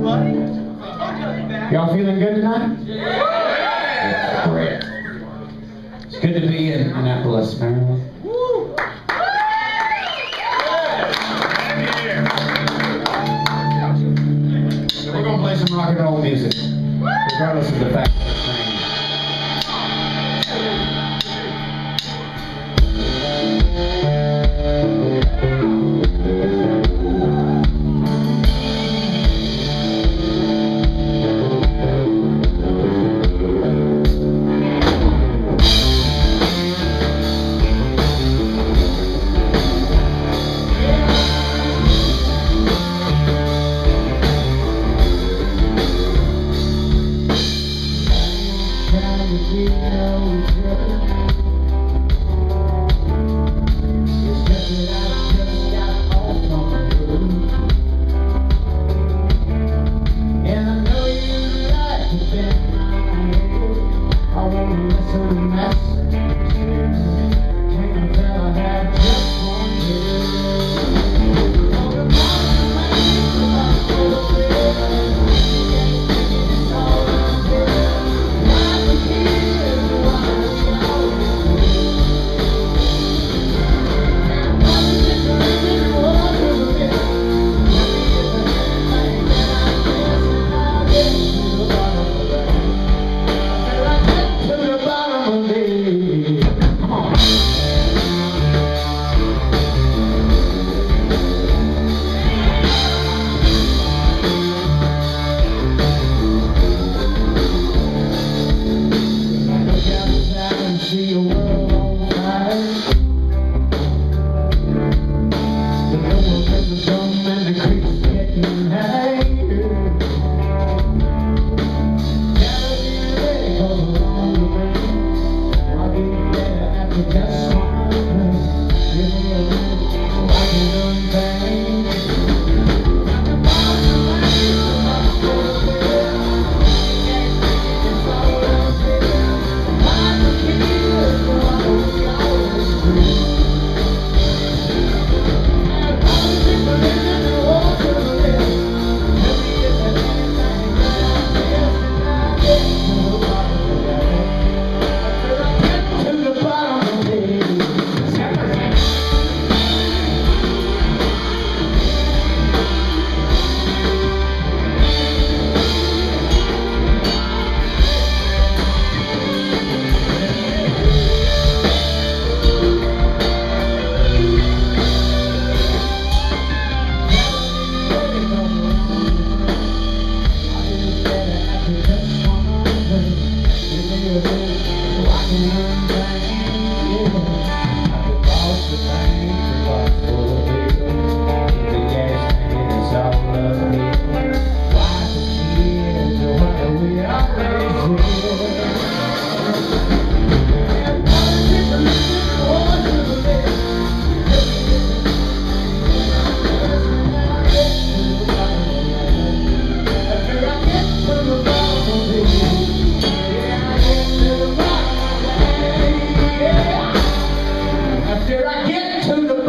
Y'all feeling good tonight? That's great. It's good to be in Annapolis, Maryland. We're gonna play some rock and roll music, regardless of the fact that it's. to the